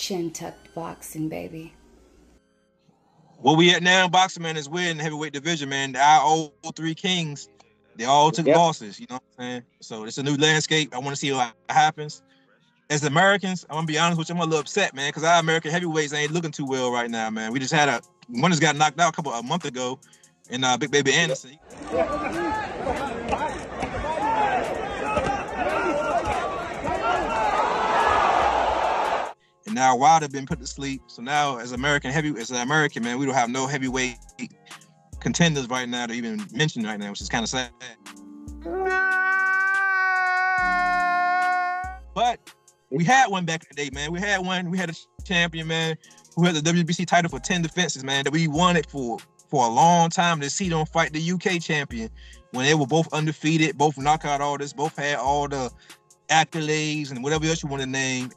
Chin tucked boxing, baby. Where we at now, boxing man is we're in the heavyweight division, man. Our old three kings, they all took yep. losses. You know what I'm saying? So it's a new landscape. I want to see what happens. As Americans, I'm gonna be honest with you, I'm a little upset, man, because our American heavyweights ain't looking too well right now, man. We just had a one just got knocked out a couple a month ago, and uh, Big Baby Anderson. Now Wilder been put to sleep. So now, as American heavy, as an American man, we don't have no heavyweight contenders right now to even mention right now, which is kind of sad. But we had one back in the day, man. We had one. We had a champion, man, who had the WBC title for ten defenses, man. That we wanted for for a long time to see them fight the UK champion when they were both undefeated, both knockout artists, both had all the accolades and whatever else you want to name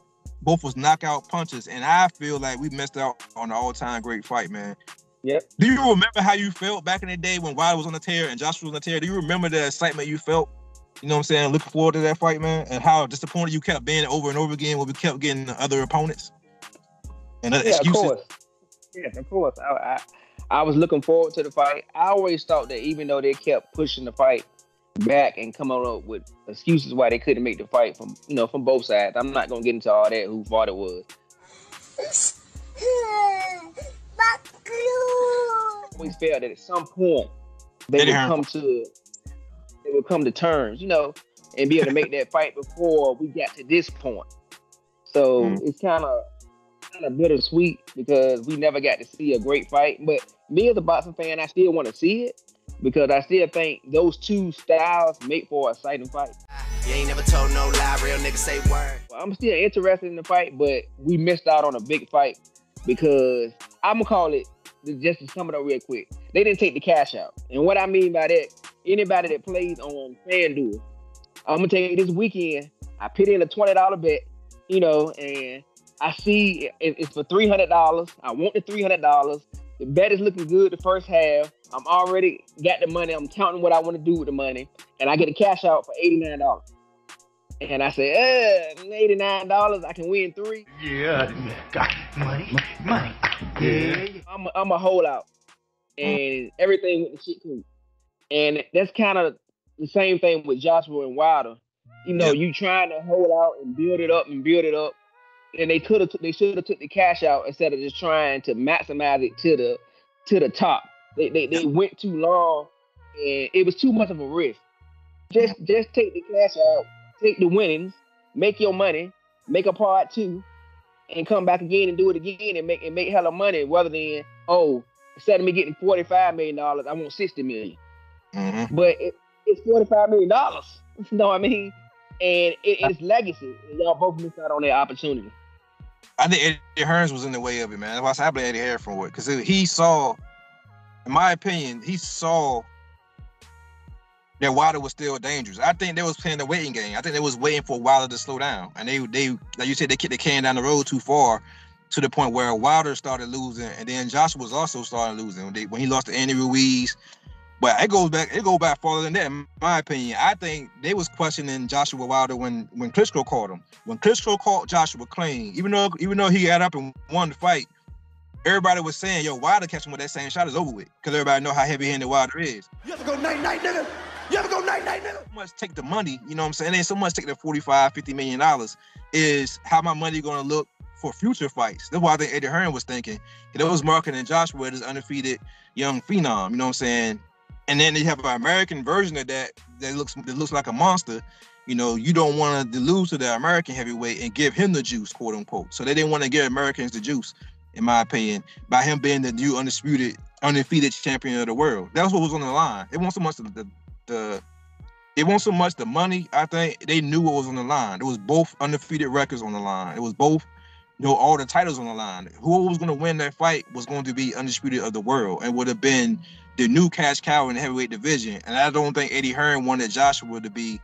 both was knockout punches, and I feel like we missed out on an all-time great fight, man. Yep. Do you remember how you felt back in the day when Wilder was on the tear and Joshua was on the tear? Do you remember the excitement you felt? You know what I'm saying? Looking forward to that fight, man, and how disappointed you kept being over and over again when we kept getting other opponents and other yeah, excuses. Of course. Yes, of course. I, I I was looking forward to the fight. I always thought that even though they kept pushing the fight, back and come up with excuses why they couldn't make the fight from you know from both sides. I'm not gonna get into all that who fought it was. always felt that at some point they would come to they would come to terms, you know, and be able to make that fight before we got to this point. So mm. it's kind of kind of bittersweet because we never got to see a great fight. But me as a boxing fan, I still want to see it because I still think those two styles make for a exciting fight. You ain't never told no lie, real nigga say word. I'm still interested in the fight, but we missed out on a big fight because I'm gonna call it just to sum it up real quick. They didn't take the cash out, and what I mean by that, anybody that plays on FanDuel, I'm gonna tell you this weekend, I put in a twenty dollar bet, you know, and I see it's for three hundred dollars. I want the three hundred dollars. The bet is looking good the first half. I'm already got the money. I'm counting what I want to do with the money, and I get a cash out for eighty nine dollars. And I say, eh, eighty nine dollars, I can win three. Yeah, got money, money. Yeah, I'm a, I'm a holdout, and everything with the shit cool. And that's kind of the same thing with Joshua and Wilder. You know, you trying to hold out and build it up and build it up, and they could have they should have took the cash out instead of just trying to maximize it to the to the top. They, they, they went too long and it was too much of a risk. Just just take the cash out, take the winnings, make your money, make a part two, and come back again and do it again and make and make hella money rather than oh instead of me getting forty five million dollars, I want sixty million. Mm-hmm. But it, it's forty five million dollars. You know what I mean? And it, it's legacy. Y'all both missed out on that opportunity. I think Eddie Hearns was in the way of it, man. That's why I blame Eddie Hearns for it because he saw in my opinion, he saw that Wilder was still dangerous. I think they was playing the waiting game. I think they was waiting for Wilder to slow down, and they they like you said they kicked the can down the road too far to the point where Wilder started losing, and then Joshua was also starting losing when, they, when he lost to Andy Ruiz. But it goes back, it goes back farther than that, in my opinion. I think they was questioning Joshua Wilder when when Klitschko caught him. When Klitschko caught Joshua clean, even though even though he got up and won the fight, everybody was saying, yo, Wilder catch him with that same shot is over with. Because everybody know how heavy-handed Wilder is. You have to go night night, nigga. You have to go night night, nigga. So much take the money, you know what I'm saying? ain't so much take the 45, 50 million dollars is how my money gonna look for future fights. That's why I think Eddie Hearn was thinking. It was marketing Joshua as undefeated young phenom, you know what I'm saying? And then they have an American version of that that looks that looks like a monster. You know, you don't want to lose to the American heavyweight and give him the juice, quote unquote. So they didn't want to give Americans the juice in my opinion, by him being the new undisputed, undefeated champion of the world. That's what was on the line. It wasn't so much the, the, the it wasn't so much the money. I think they knew what was on the line. It was both undefeated records on the line. It was both, you know, all the titles on the line. Whoever was going to win that fight was going to be undisputed of the world and would have been the new cash cow in the heavyweight division. And I don't think Eddie Hearn wanted Joshua to be,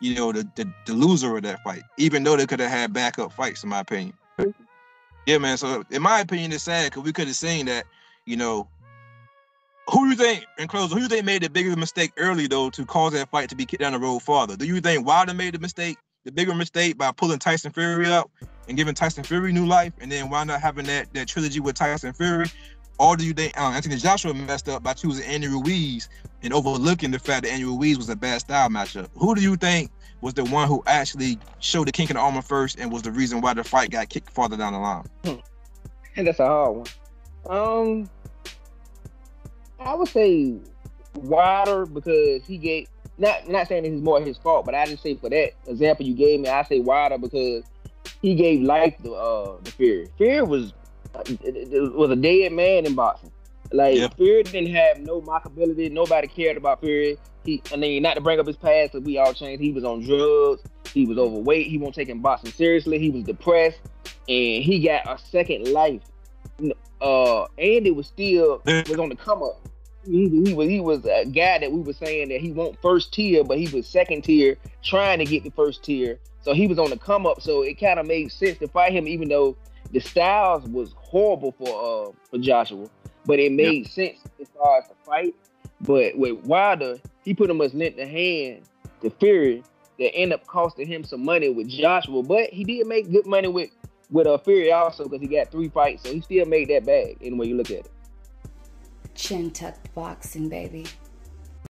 you know, the the, the loser of that fight, even though they could have had backup fights, in my opinion. Yeah, man. So in my opinion, it's sad because we could have seen that, you know, who do you think, in closing, who do you think made the biggest mistake early though to cause that fight to be kicked down the road farther? Do you think Wilder made the mistake the bigger mistake by pulling Tyson Fury up and giving Tyson Fury new life, and then why not having that that trilogy with Tyson Fury? Or do you think um, Anthony Joshua messed up by choosing Andy Ruiz and overlooking the fact that Andy Ruiz was a bad style matchup? Who do you think was the one who actually showed the kink in the armor first and was the reason why the fight got kicked farther down the line? And that's a hard one. Um, I would say Wilder because he gave not not saying it's more his fault, but I just say for that example you gave me, I say Wilder because he gave life to uh the Fury. Fury was was a dead man in boxing. Like yep. Fury didn't have no mockability. Nobody cared about Fury. He, I mean, not to bring up his past, because we all changed. He was on drugs. He was overweight. He won't taking boxing seriously. He was depressed, and he got a second life. Uh, Andy was still was on the come up. He, he, was he was a guy that we were saying that he won't first tier, but he was second tier, trying to get the first tier. So he was on the come up. So it kind of made sense to fight him, even though the styles was horrible for uh for Joshua, but it made yep. sense as far as the fight. But with Wilder, he put him as lent the hand to Fury that end up costing him some money with Joshua, but he did make good money with with uh, Fury also because he got three fights, so he still made that bag anyway you look at it. Chin tucked boxing, baby.